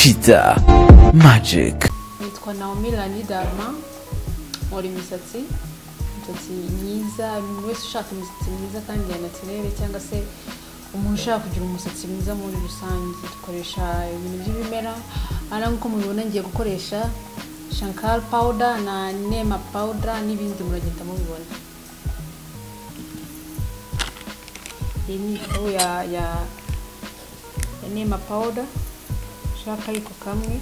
Cheetah Magic. Nitwa naomi lani darma nkora imisatsi imisatsi myiza umuntu wese ushaka imisatsi myiza kandi ya natirere cyangwa se umuntu ushaka kugira umusatsi mwiza muri rusange. Dukoresha ibintu by'ibimera. Hano nk'uko mubibona ngiye gukoresha shankar powder na nema powder n'ibindi muragenda mubibona. Iyi ni ifu ya nema powder. Ushaka ariko kamwe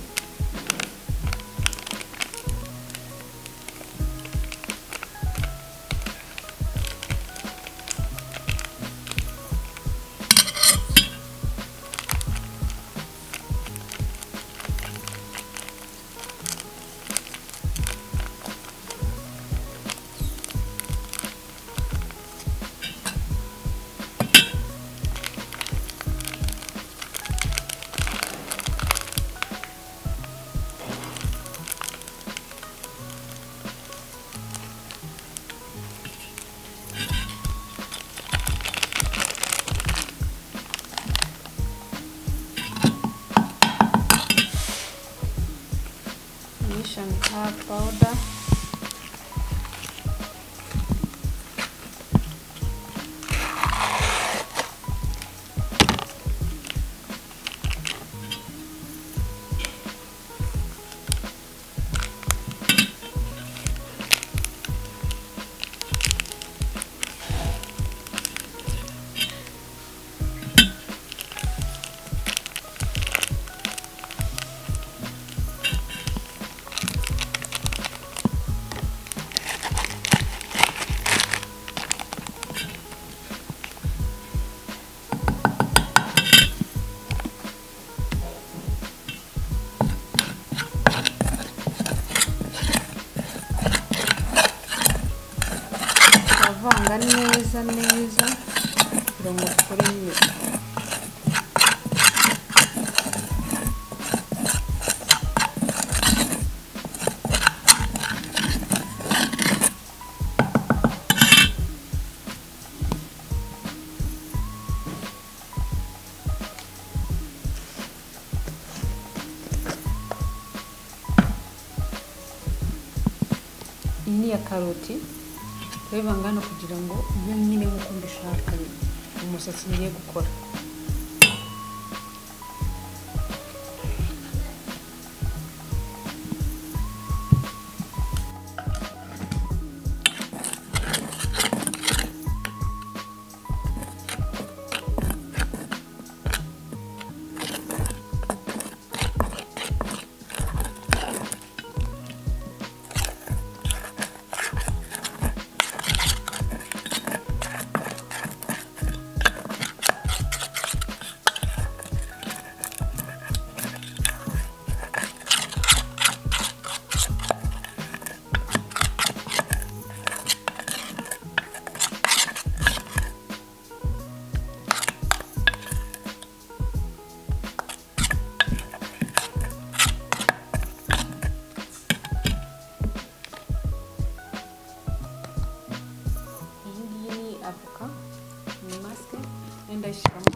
ni shankar powder. Iyi ni iya karoti turabivanga hano kugira ngo ibe nyine nk'uko mbishaka umusatsi ngiye gukora. avoka ni masike n'indayishyiramo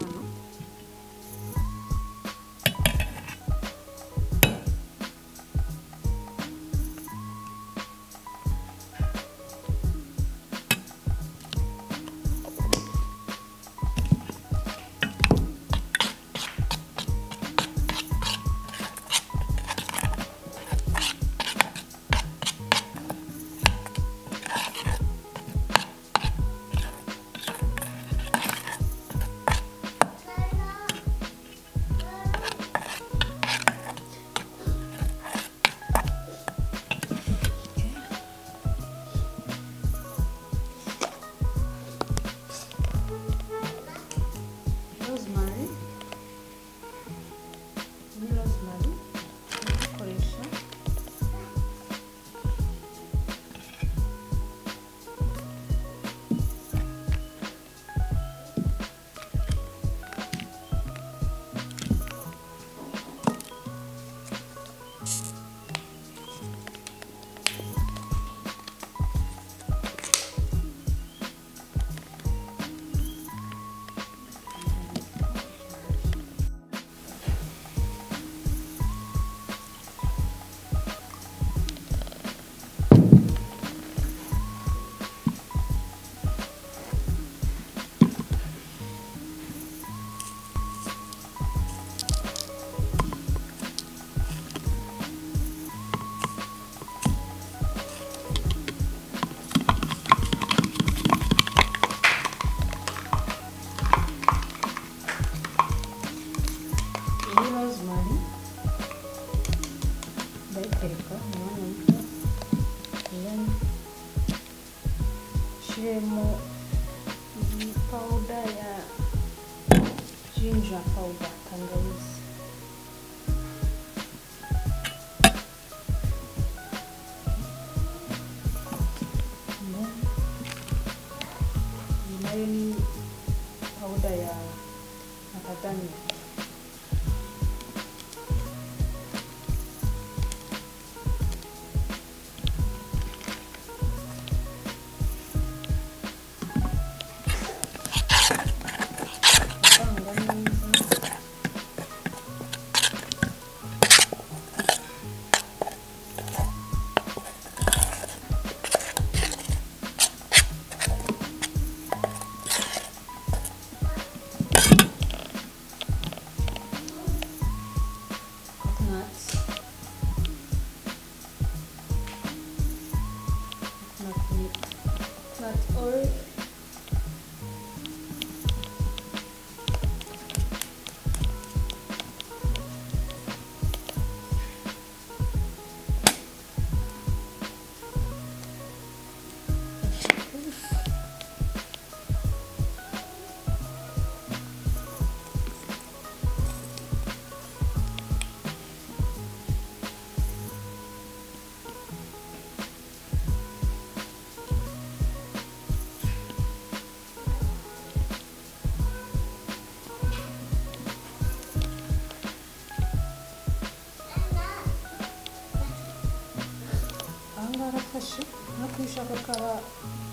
الشب هاكو شبكة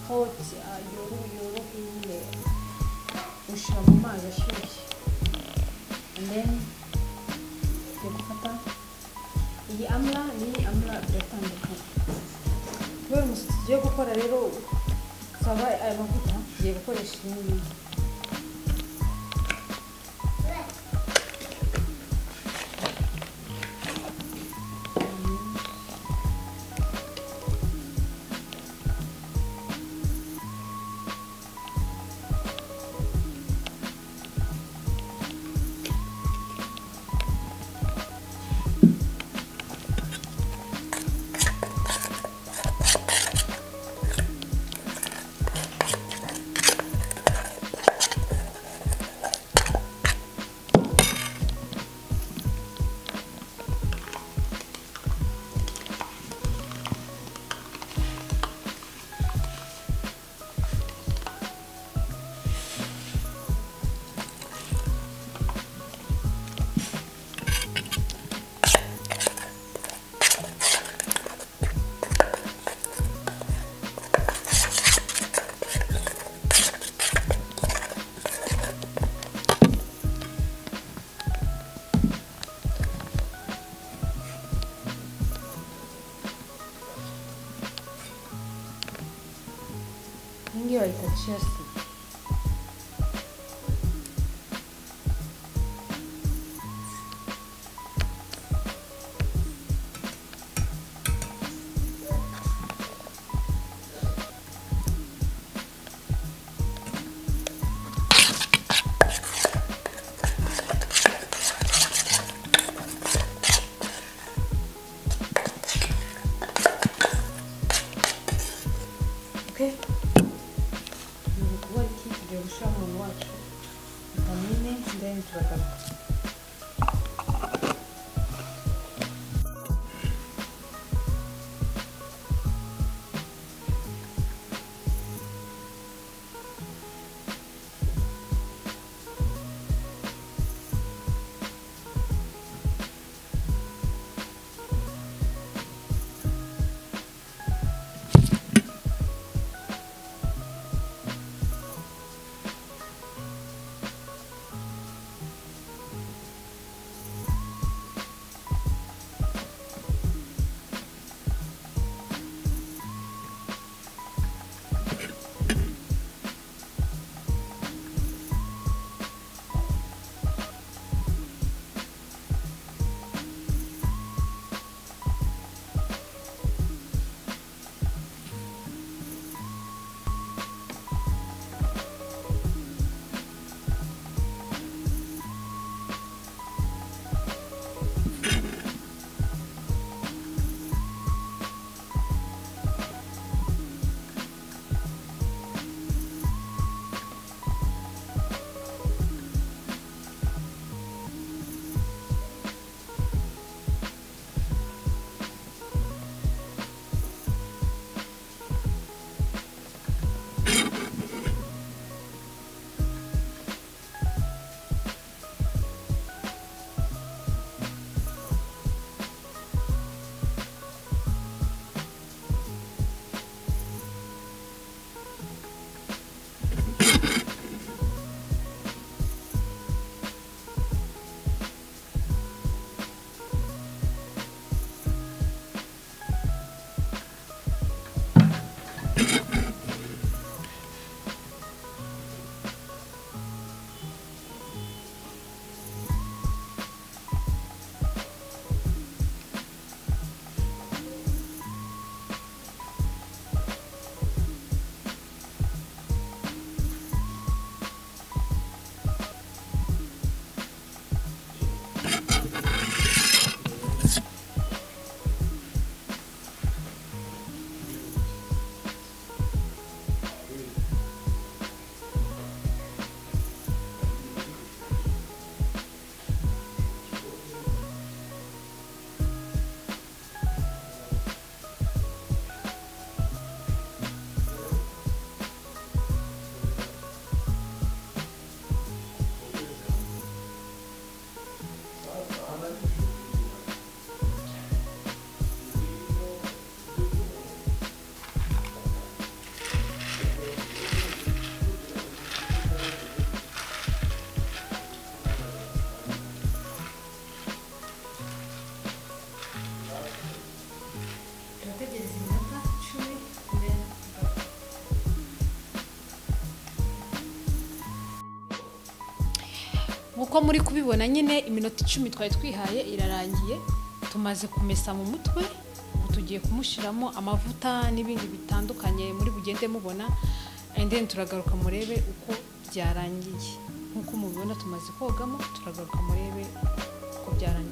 قوت يورو يورو في وشربوا مع الشوش and then dia kata ini amla ni amla datang dekat gue mesti dia kau pada rero sabai ai makuta dia kau dah sini just uko muri kubibona nyine iminota icumi twari twihaye irarangiye tumaze kumesa mu mutwe ubu tugiye kumushyiramo amavuta n'ibindi bitandukanye muri bugende mubona then turagaruka murebe uko byarangiye. Nk'uko mubibona tumaze kogamo turagaruka murebe uko byarangiye.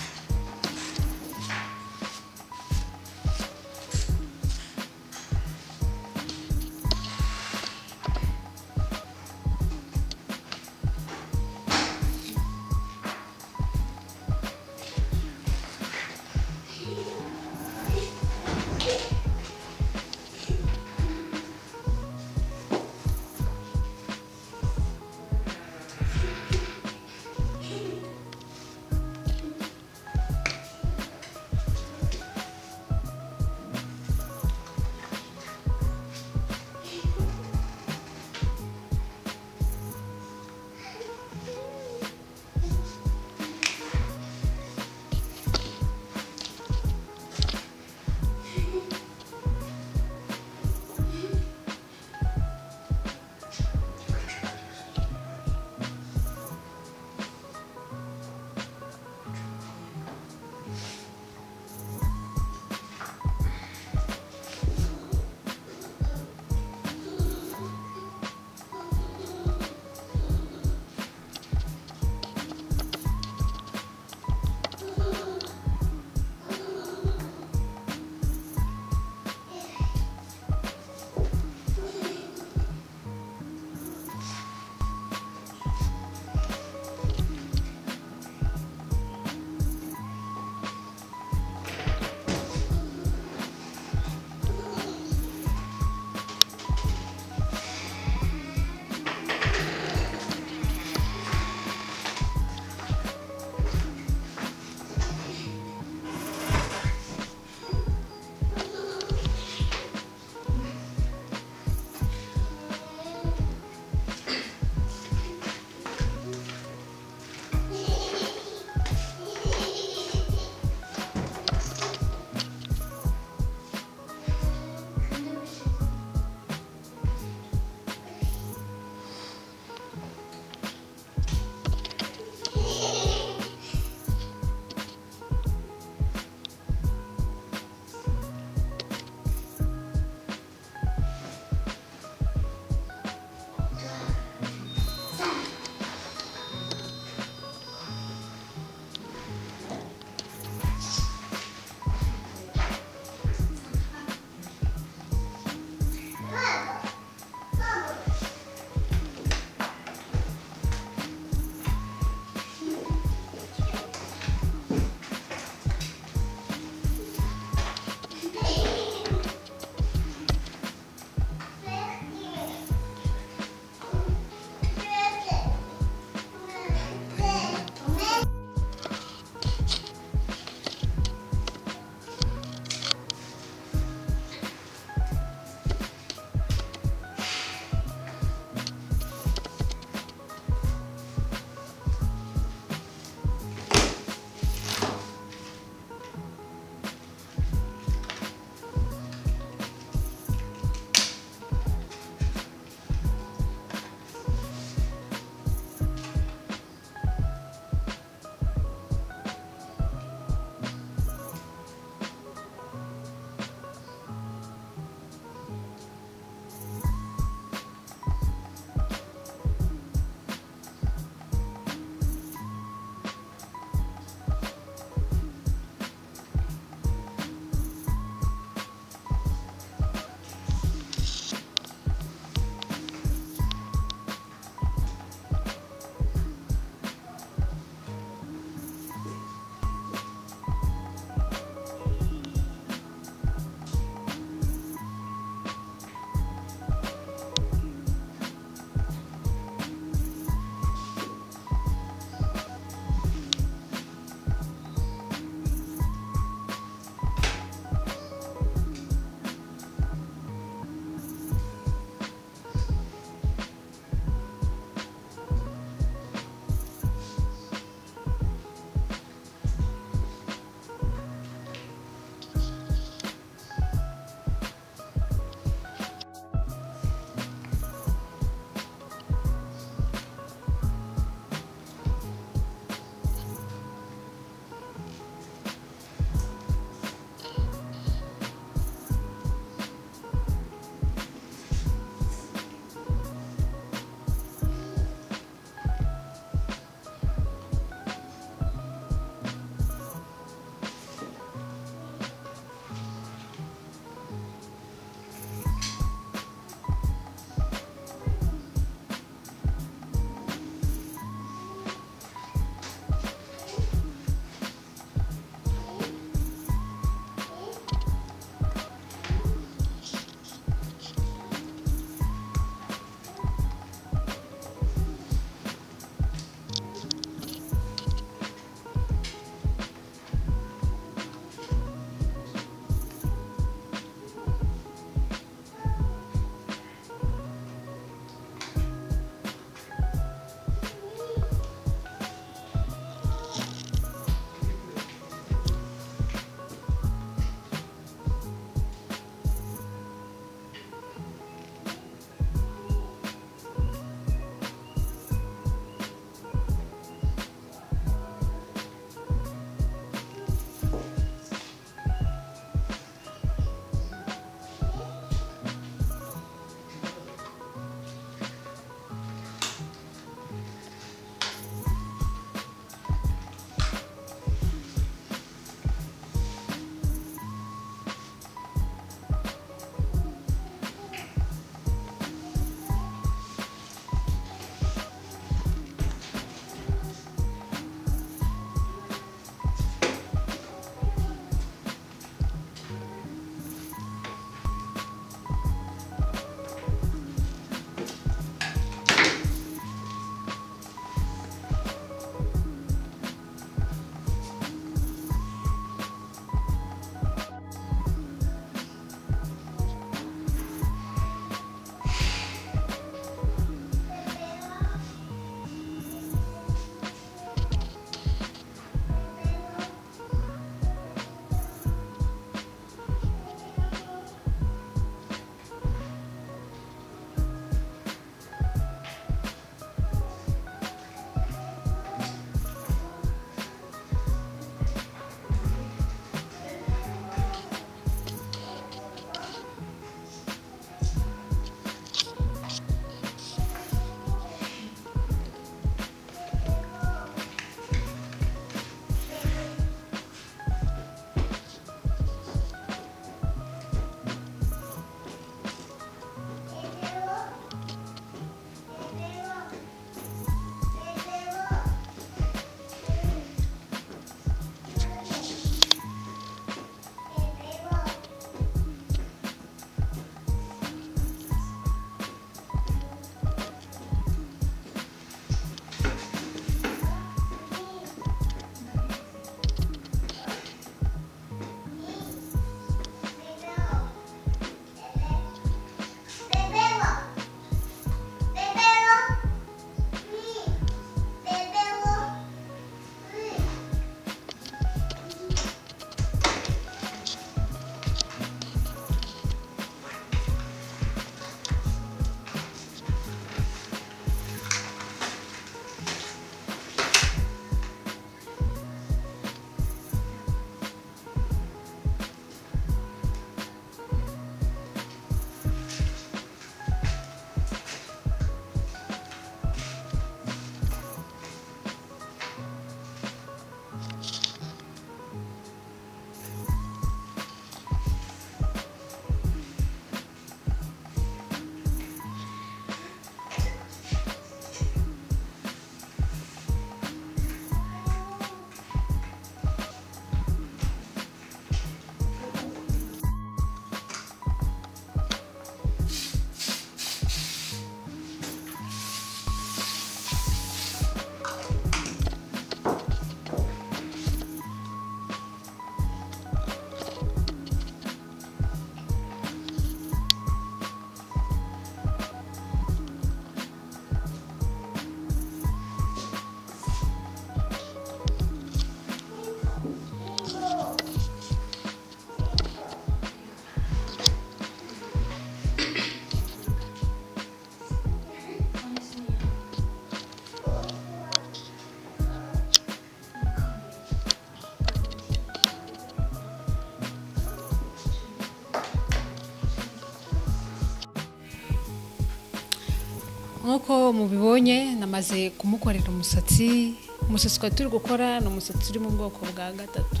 Nk'uko mubibonye namaze kumukorera umusatsi. Umusatsi twari turi gukora ni umusatsi uri mu bwoko bwa gatatu.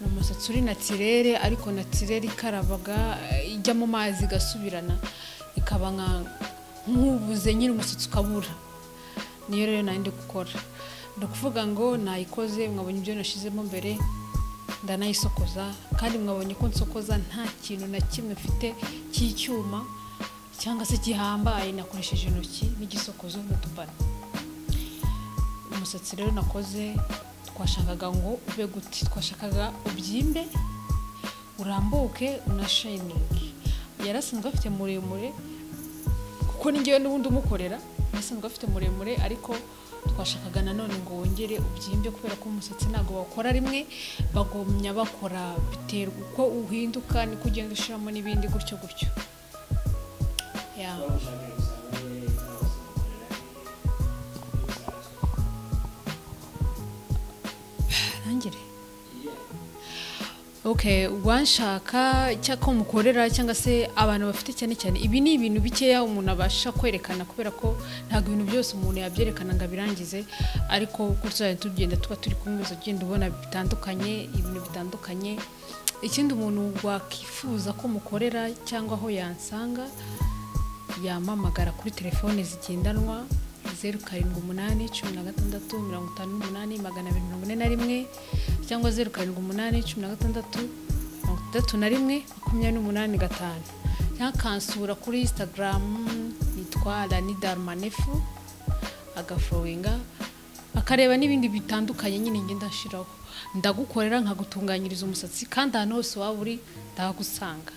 Ni umusatsi uri natirere ariko natirere ikarabaga ijya mu mazi igasubirana. Ikaba nk'ubuze nyine umusatsi ukabura. Niyo rero nari ndi gukora. Ni ukuvuga ngo nayikoze mwabonye ibyo nashyizemo mbere ndanayisokoza. Kandi mwabonye ko nsokoza nta kintu na kimwe mfite cy'icyuma. Cyangwa se gihambaye nakoresheje intoki n'igisokozo n'utubano umusatsi rero nakoze twashakaga ngo ube guti twashakaga ubyimbe urambuke unashayiningi yari asanzwe afite muremure kuko ni ngewe n'ubundi umukorera asanzwe afite muremure ariko twashakaga nanone ngo wongere ubyimbe kubera ko umusatsi ntabwo bawukora rimwe bagomya bakora biterwa. Uko uhinduka niko ugenda ushyiramo n'ibindi gutyo gutyo. Yeah. ntangire okay wanshaka cyangwa mukorera cyangwa se abantu bafite cyane cyane ibi ni ibintu bikeya umuntu abasha kwerekana kubera ko ntabwo ibintu byose umuntu yabyerekana ngo abirangize ariko uko tuzajya tugenda tuba turi kumwe ugenda ubona bitandukanye ibintu bitandukanye ikindi umuntu wakwifuza ko mukorera cyangwa aho yansanga yamamagara kuri telefone zigendanwa zeru karindwi umunani cumi na gatandatu mirongo itanu n'umunani magana abiri mirongo ine na rimwe cyangwa zeru karindwi umunani cumi na gatandatu mirongo itandatu na rimwe makumyabiri n'umunani gatanu. Cyangwa akansura kuri instagram yitwa rani darumanefu agafurowinga akareba n'ibindi bitandukanye nyine ngenda nshiraho. Ndagukorera nkagutunganyiriza umusatsi kandi ahantu hose waba uri ndahagusanga.